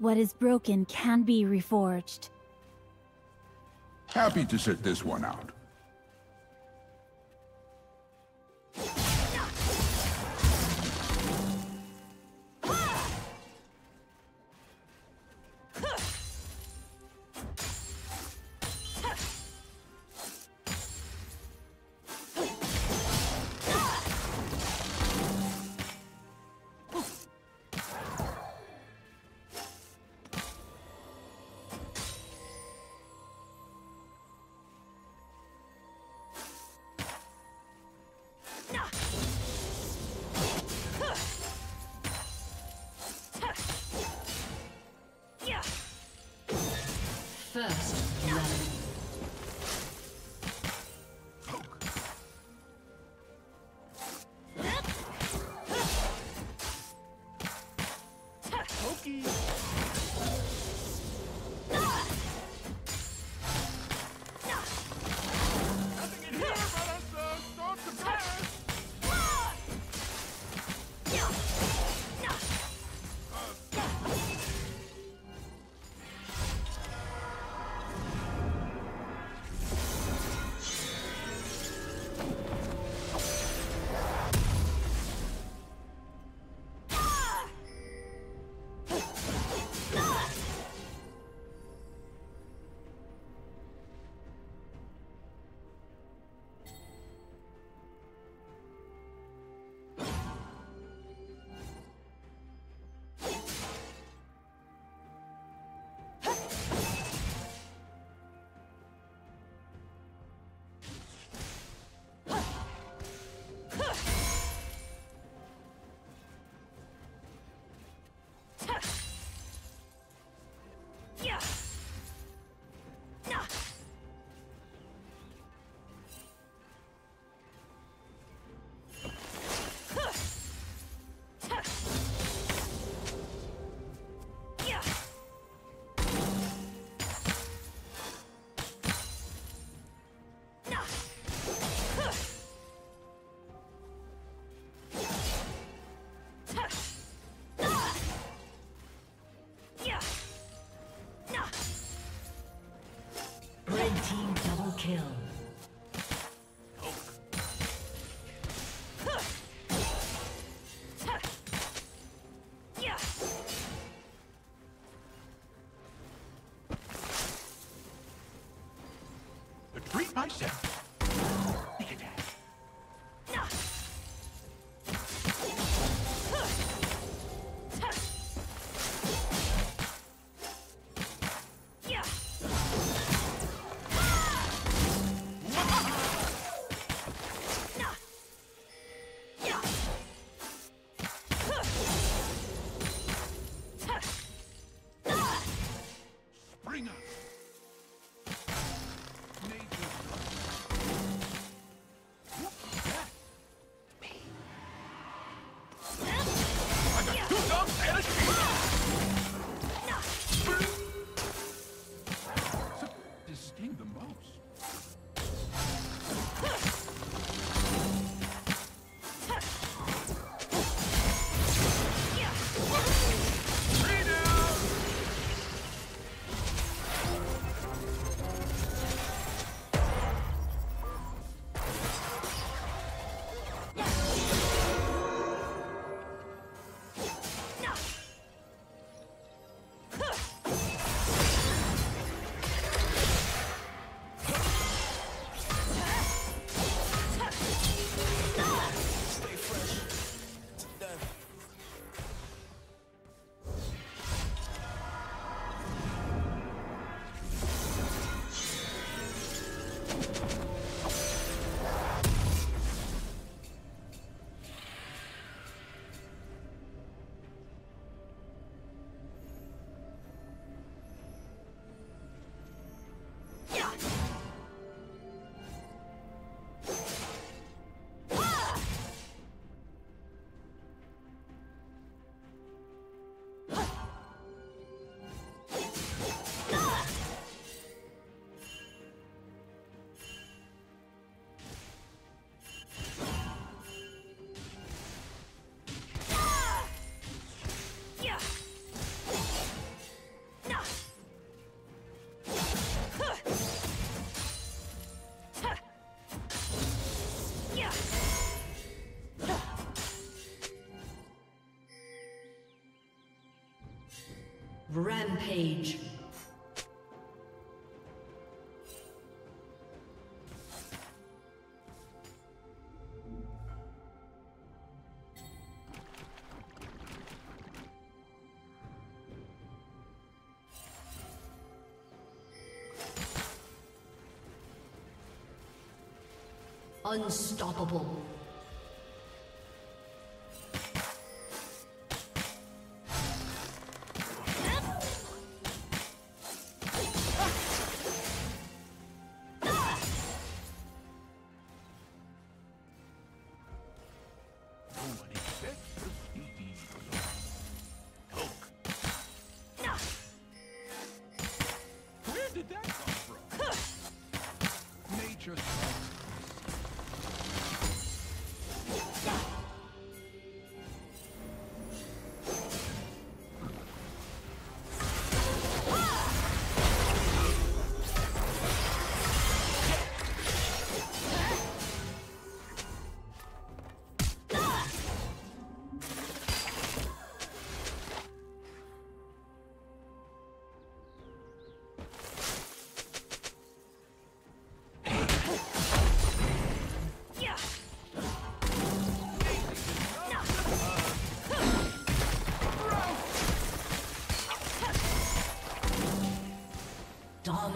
What is broken can be reforged. Happy to sit this one out. Kill. Rampage. Unstoppable.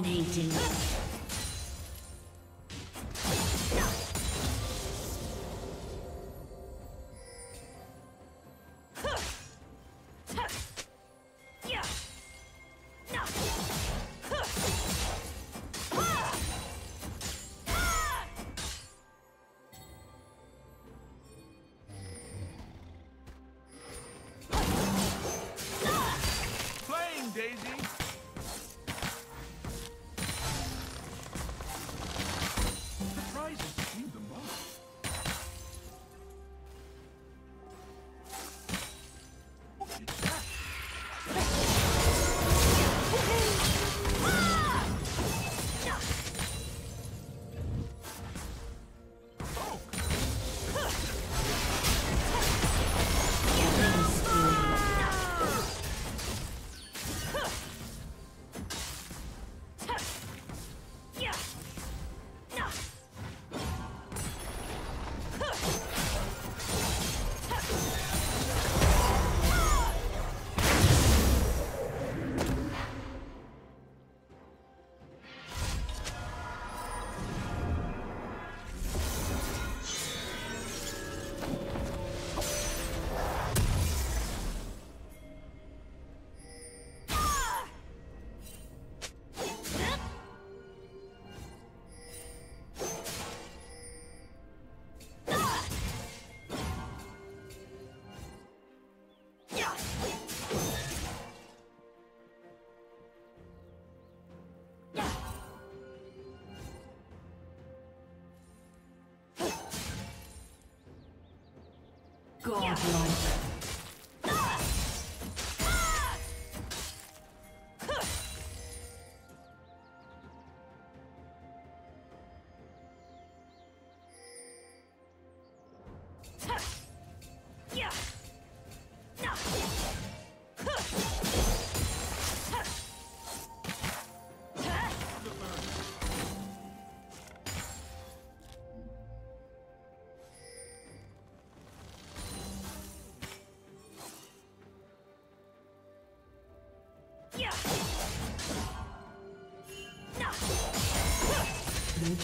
Dominating. Godlike.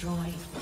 Destroyed.